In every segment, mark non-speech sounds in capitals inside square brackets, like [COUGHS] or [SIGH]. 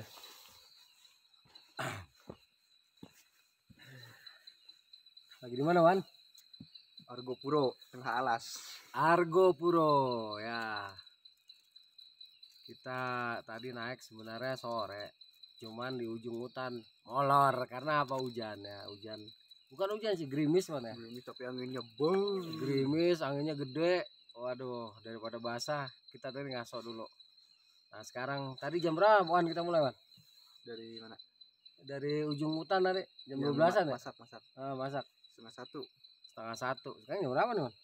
[COUGHS] Lagi di mana, Wan? Argo Puro tengah alas. Argo Puro, ya. Kita tadi naik sebenarnya sore, cuman di ujung hutan molor karena apa hujannya? Hujan bukan hujan sih gerimis mana? Ini tapi anginnya bang. Gerimis, anginnya gede. Waduh, daripada basah, kita tadi ngaso dulu. Nah, sekarang tadi jam berapa Wan kita mulai, Wan? Dari mana? Dari ujung hutan tadi jam Jam 12-an ya? Masak masak Ah, masak setengah satu. setengah satu. Sekarang jam berapa nih, Wan?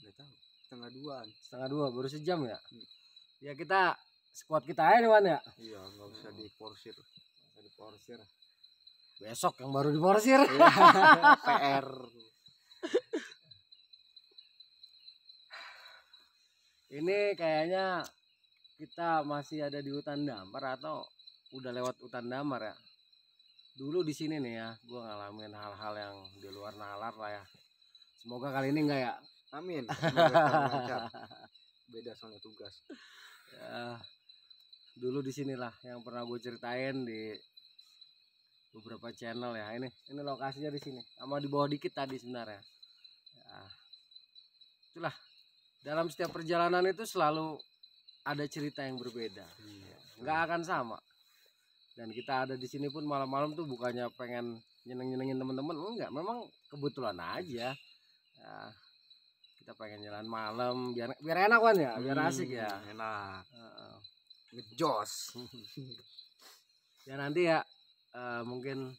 Nggak tahu. Setengah duaan. Setengah dua, baru sejam ya? Hmm. Ya kita squad kita aja nih, Wan ya. Iya nggak usah Hmm. diporsir. Nggak diporsir. Besok yang baru diporsir. Iya, [LAUGHS] PR. Ini kayaknya kita masih ada di hutan damar atau udah lewat hutan damar ya. Dulu di sini nih ya, gua ngalamin hal-hal yang di luar nalar lah ya. Semoga kali ini enggak ya. Amin. Beda soalnya tugas. ya dulu di sinilah yang pernah gue ceritain di beberapa channel ya ini ini lokasinya di sini sama di bawah dikit tadi sebenarnya ya, itulah dalam setiap perjalanan itu selalu ada cerita yang berbeda Iya. nggak akan sama dan kita ada di sini pun malam-malam tuh bukannya pengen nyeneng-nyenengin temen-temen enggak memang kebetulan aja ya, kita pengen jalan malam biar biar enak kan ya biar asik ya Hmm, Enak. Heeh. Ngejos. [LAUGHS] ya nanti ya eh, mungkin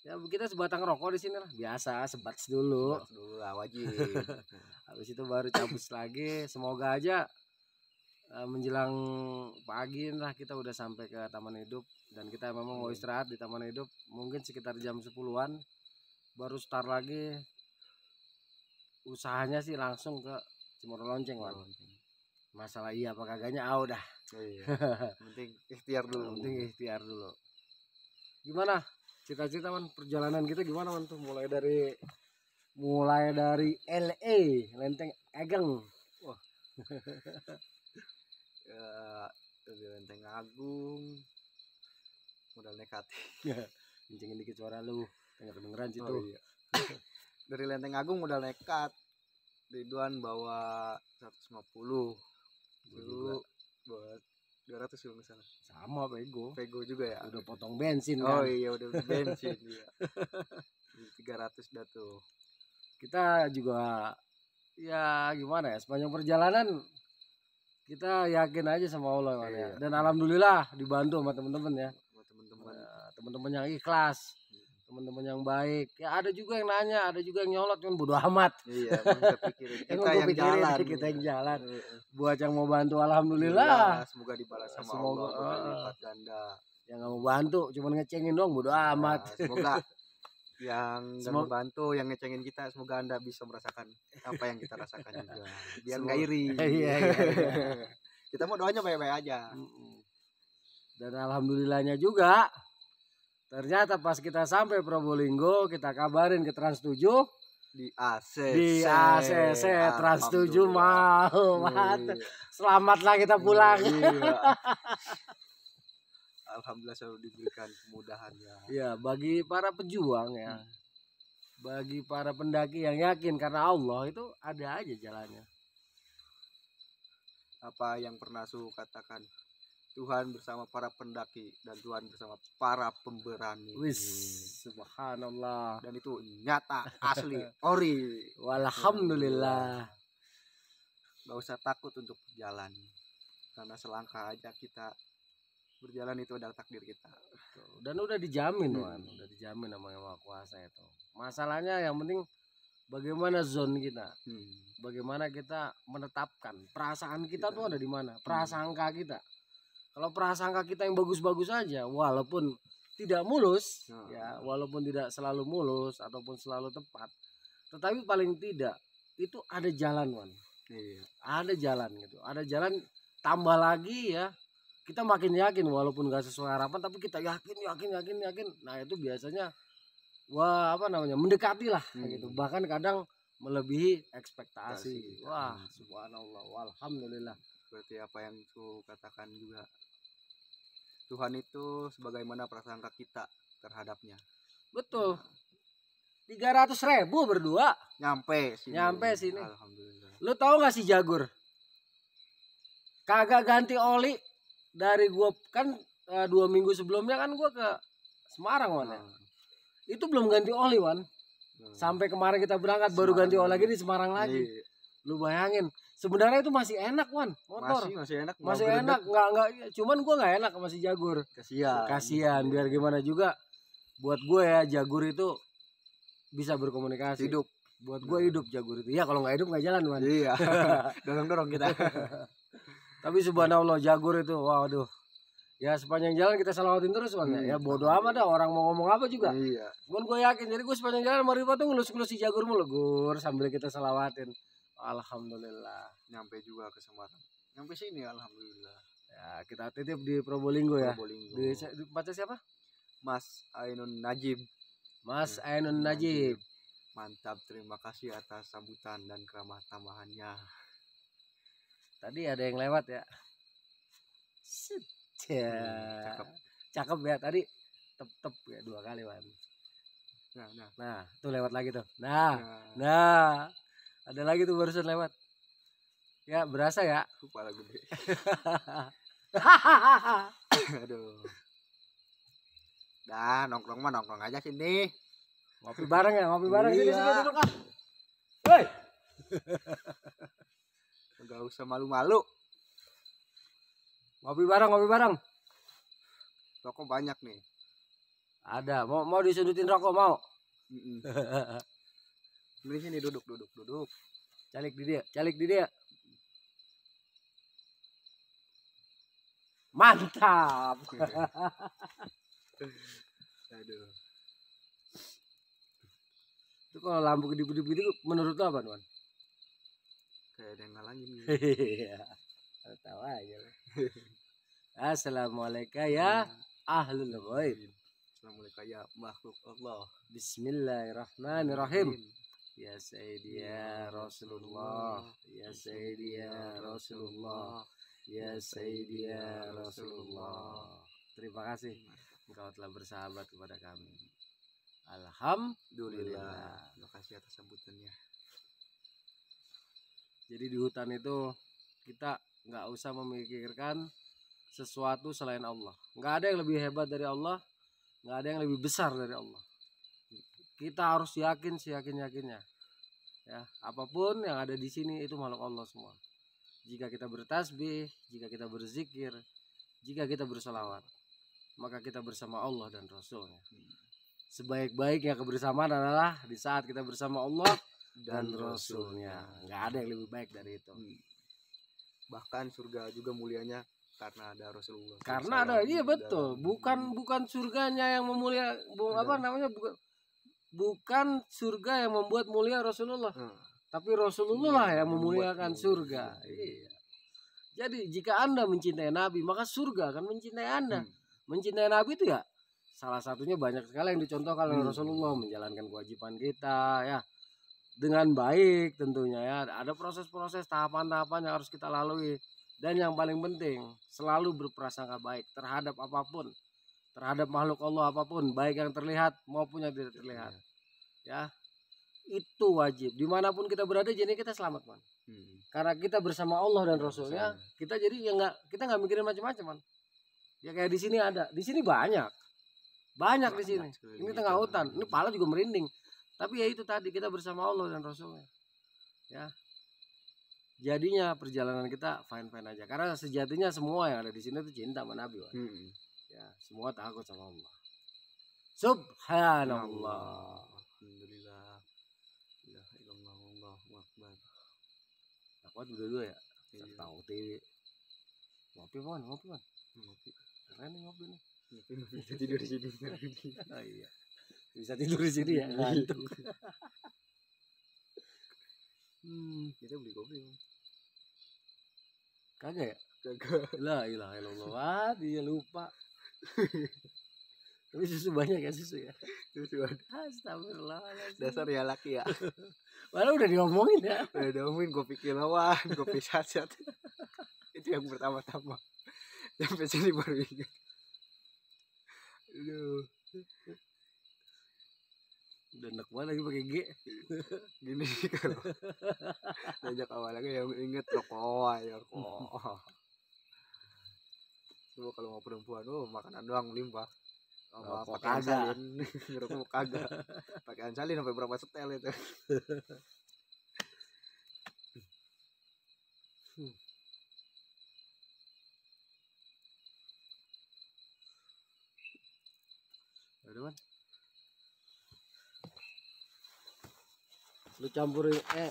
ya kita sebatang rokok di sini lah biasa sebat dulu Buat dulu lah wajib. [LAUGHS] habis itu baru cabut lagi semoga aja menjelang pagi lah kita udah sampai ke taman hidup. Dan kita memang mau Hmm. istirahat di taman hidup. Mungkin sekitar jam 10-an baru start lagi. Usahanya sih langsung ke Cimoro Lonceng Wan. masalah iya apa kagaknya ah udah Iya. [LAUGHS] Penting ikhtiar dulu. penting ikhtiar dulu. Gimana? Cita-cita man perjalanan kita gimana man tuh? Mulai dari mulai dari LA Lenteng Ageng [LAUGHS] Ya, dari Lenteng Agung. Modal nekat. kencengin dikit suara lu nggak kedengeran situ Oh, iya. [LAUGHS] dari Lenteng Agung modal nekat. Ridwan bawa 150. Gua Dulu buat 200 kalau nggak salah. sama bego Pego juga ya. udah potong bensin Oh kan iya udah bensin [LAUGHS] iya. 300 dah tuh. kita juga ya gimana ya sepanjang perjalanan kita yakin aja sama Allah ya. Iya. dan alhamdulillah dibantu sama ya teman-teman. Ya, teman-teman yang ikhlas teman-teman yang baik ya ada juga yang nanya ada juga yang nyolot kan bodo amat Iya, kita pikirin [LAUGHS] yang pikirin jalan. [LAUGHS] kita yang jalan Iya. buat yang mau bantu alhamdulillah semoga dibalas sama Semoga, Allah ah. berlipat ganda. yang nggak mau bantu cuman ngecengin dong bodo amat semoga [LAUGHS] yang Semoga- membantu, yang ngecengin kita, semoga anda bisa merasakan apa yang kita rasakan [LAUGHS] juga. Biar nggak iri. [LAUGHS] Iya, iya, iya. [LAUGHS] kita mau doanya baik-baik aja. Dan alhamdulillahnya juga ternyata pas kita sampai Probolinggo kita kabarin ke Trans 7 Di ACC. di ACC Trans 7 mau Alhamdulillah. selamatlah kita pulang Iya. Alhamdulillah selalu diberikan kemudahan ya. ya bagi para pejuang ya bagi para pendaki yang yakin karena Allah itu ada aja jalannya Apa yang pernah su katakan Tuhan bersama para pendaki dan Tuhan bersama para pemberani. wis subhanallah Dan itu nyata, asli, [LAUGHS] ori. walhamdulillah Gak usah takut untuk berjalan. Karena selangkah aja kita berjalan itu adalah takdir kita. Dan udah dijamin Hmm. Wan udah dijamin sama yang maha kuasa itu masalahnya yang penting bagaimana zone kita Hmm. bagaimana kita menetapkan perasaan kita Kita- tuh ada di mana prasangka kita kalau prasangka kita yang bagus-bagus aja walaupun tidak mulus Nah. ya walaupun tidak selalu mulus ataupun selalu tepat tetapi paling tidak itu ada jalan Wan Iya. ada jalan gitu ada jalan tambah lagi ya kita makin yakin walaupun nggak sesuai harapan tapi kita yakin yakin yakin yakin. Nah itu biasanya wah apa namanya mendekati lah kayak Hmm. gitu bahkan kadang melebihi ekspektasi. Ekspektasi. wah Hmm. subhanallah alhamdulillah Seperti apa yang ku katakan juga. Tuhan itu sebagaimana prasangka kita terhadapnya. Betul. Tiga ratus ribu berdua. Nyampe sini. Nyampe sini. alhamdulillah. Lu tahu nggak sih Jagur? Kagak ganti oli dari gua kan eh, dua minggu sebelumnya kan gua ke Semarang wan ya. Nah, itu belum ganti oli wan. Nah. sampai kemarin kita berangkat baru Semarang ganti oli lagi di Semarang lagi. Iya. lu bayangin sebenarnya itu masih enak wan motor. Masih masih enak masih enak nggak nggak cuman gua nggak enak sama si Jagur. Kasihan. Kasihan biar gimana juga buat gue ya Jagur itu bisa berkomunikasi. Hidup. Buat gue hidup Jagur itu. Ya kalau nggak hidup nggak jalan wan. Iya. [LAUGHS] Dorong dorong kita [LAUGHS] tapi subhanallah Jagur itu waduh. Ya sepanjang jalan kita salawatin terus wan ya. ya Hmm. bodoh amat dah orang mau ngomong apa juga. Iya. Cuman gue yakin jadi gue sepanjang jalan mau tuh ngelus-ngelus si Jagur mulu gur sambil kita salawatin alhamdulillah. Nyampe juga ke Semarang nyampe sini alhamdulillah. Ya kita titip di Probolinggo ya. Probolinggo. di, di baca siapa? Mas Ainun Najib. Mas Ya, Ainun Najib. Mantap terima kasih atas sambutan dan keramah tamahannya Tadi ada yang lewat ya. Set. Ya. Hmm, cakep. Cakep ya tadi tep tep ya dua kali wan. nah nah Nah, tuh lewat lagi tuh. Nah, nah nah. Ada lagi tuh barusan lewat. Ya, berasa ya. [LAUGHS] kepala gede [LAUGHS] aduh dah nongkrong mah nongkrong aja sini ngopi bareng ya, ngopi bareng sini Iya. sini duduk ah. Woi, [LAUGHS] nggak usah malu-malu ngopi bareng, ngopi bareng. rokok banyak nih Ada, mau mau disudutin rokok mau? Mm-mm. [LAUGHS] Ini sini duduk duduk duduk Calik di dia, calik di dia. Mantap. [LAUGHS] aduh Itu kalau lampu kedip-kedip gitu menurut lo apa, Tuan? Kayak ada yang ngalangin gitu. [LAUGHS] Iya. Tahu aja. [LAUGHS] Assalamualaikum ya ahlul ghaib. Assalamualaikum ya makhluk Allah Bismillahirrahmanirrahim. Ya Sayyidi ya Rasulullah. Ya Sayyidi ya Rasulullah. Ya Sayyidi ya Rasulullah. Terima kasih engkau telah bersahabat kepada kami. Alhamdulillah Alhamdulillah. terima kasih atas sambutannya Jadi di hutan itu kita nggak usah memikirkan sesuatu selain Allah. Nggak ada yang lebih hebat dari Allah, nggak ada yang lebih besar dari Allah. Kita harus yakin seyakin yakinnya. Ya, apa pun yang ada di sini itu makhluk Allah semua. Jika kita bertasbih, jika kita berzikir, jika kita bersolawat, maka kita bersama Allah dan Rasulnya. Sebaik-baiknya kebersamaan adalah di saat kita bersama Allah dan Rasulnya. Nggak ada yang lebih baik dari itu. Hmm. bahkan surga juga mulianya karena ada Rasulullah Karena ada, iya betul. Bukan bukan surganya yang memulia, bu- apa namanya bukan bukan surga yang membuat mulia Rasulullah, Hmm. tapi Rasulullah Iya, yang membuat memuliakan mulia. surga. Iya. Jadi jika anda mencintai Nabi, maka surga akan mencintai anda. Hmm. Mencintai Nabi itu ya salah satunya banyak sekali yang dicontohkan oleh Hmm. Rasulullah menjalankan kewajiban kita ya dengan baik tentunya ya. Ada proses-proses tahapan-tahapan yang harus kita lalui. Dan yang paling penting selalu berprasangka baik terhadap apa pun. Terhadap makhluk Allah apa pun baik yang terlihat maupun yang tidak terlihat. Ya itu wajib. Di mana pun kita berada jadi kita selamat man Hmm. karena kita bersama Allah dan Rasulnya kita jadi ya nggak kita nggak mikirin macam-macam man ya kayak di sini ada. Di sini banyak. Banyak di sini. Banyak ini kita. tengah hutan. Ini pala juga merinding tapi ya itu tadi kita bersama Allah dan Rasulnya. Ya. Jadinya perjalanan kita fine fine aja. Karena sejatinya semua yang ada di sini tuh cinta sama Nabi. Hmm. ya semua takut sama Allah. Subhanallah. Alhamdulillah. La ilaha illallah Allahu akbar. Takut udah dua ya? Iya. tahu TV ngopi man ngopi man Ngopi. keren nih ngopi nih. Ngopi, ngopi. Bisa tidur di sini. [LAUGHS] Oh, iya bisa tidur di sini ya ngantuk [LAUGHS] hmm, kita beli kopi kagak ya kagak La ilaha illallah. Wah, dia lupa. Tapi susu banyak ya susu ya. Terus waduh, Astagfirullahaladzim. dasar ya laki ya [LAUGHS] Malah udah diomongin ya. udah ngomongin kopi kilauan kopi saset [LAUGHS] itu yang pertama-tama sampai sini baru ingat Aduh. Udah enak banget lagi pakai G. [LAUGHS] gini kalau [LAUGHS] diajak awal lagi yang inget rokok ya rokok Coba kalau mau perempuan, oh makanan doang limpah. Sama Rokok pakaian kagak. [LAUGHS] salin, ngerokok kagak. Pakaian salin sampai berapa setel itu. Udah man. Lu campurin eh